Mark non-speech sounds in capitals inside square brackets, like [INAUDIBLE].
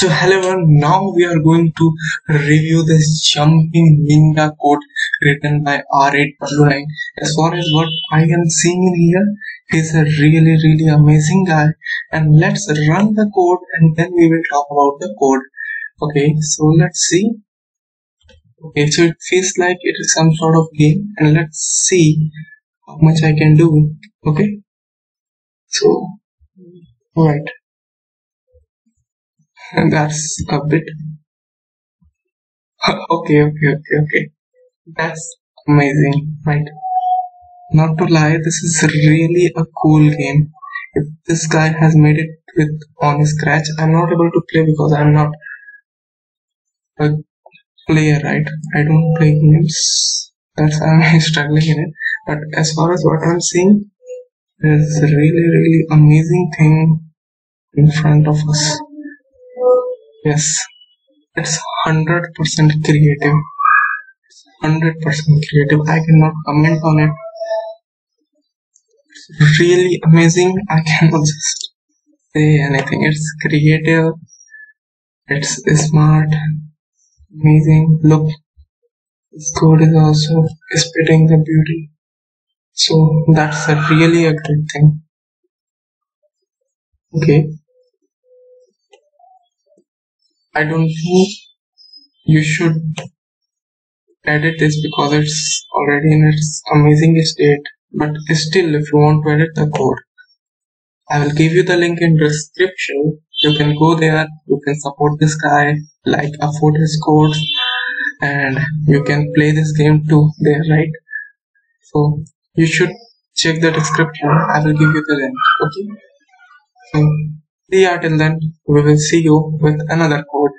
So hello everyone, now we are going to review this jumping ninja code written by R8W9. As far as what I am seeing in here, he's a really really amazing guy and let's run the code and then we will talk about the code. Okay, so let's see. Okay, so it feels like it is some sort of game and let's see how much I can do. Okay, so alright. That's a bit [LAUGHS] okay, okay, okay, okay. That's amazing, right? Not to lie, this is really a cool game. If this guy has made it with on scratch, I'm not able to play because I'm not a player, right? I don't play games. That's [LAUGHS] I'm struggling in it. But as far as what I'm seeing, there's a really, really amazing thing in front of us. Yes, it's hundred percent creative. Hundred percent creative. I cannot comment on it. It's really amazing. I [LAUGHS] cannot just say anything. It's creative. It's smart. Amazing. Look, this code is also spitting the beauty. So that's a really a great thing. Okay. I don't think you should edit this because it's already in its amazing state. But still if you want to edit the code I will give you the link in description. You can go there. You can support this guy like afford his codes and you can play this game too there right? So you should check the description. I will give you the link okay? So ya till then we will see you with another code